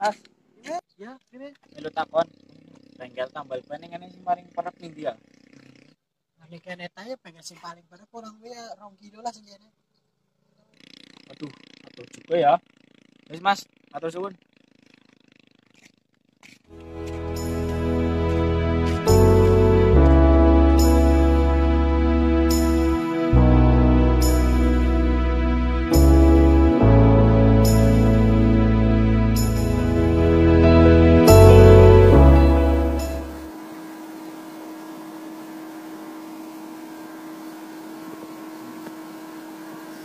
Mas, Ya, ini. melu takon. Bengkel tambal ban yang sing paling parek ning dia. Nek kene tae pengen sing paling pada kurang ya 2 kilo lah sing kene. Aduh, atur juga ya. Wis Mas, atur suwun.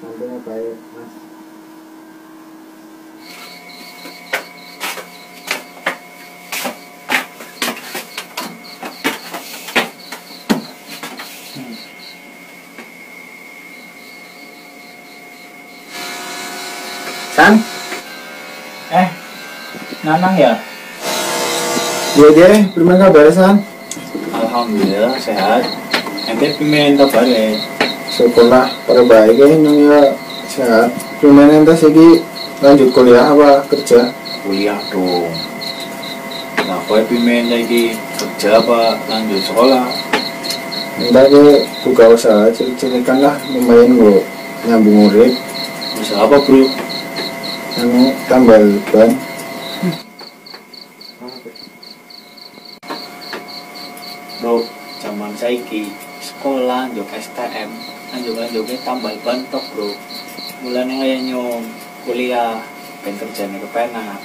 Sampai baik mas San, Eh, Nanang ya? dia dia, belum kabar San? Alhamdulillah sehat. Ente pimen kabar ya? Syukurlah, pada baik ya, ya sehat. Gimana ente segi lanjut kuliah apa kerja? Kuliah dong. Nah, kowe pimen lagi kerja apa lanjut sekolah? Entah ke buka usaha cilik kan lah lumayan gue nyambung urip Usaha apa, Bro? yang tambal ban Bro, zaman saiki sekolah njuk STM, anjuk-anjuknya tambal ban tok, Bro. Mulane kaya nyong kuliah, pengen kerjane kepenak.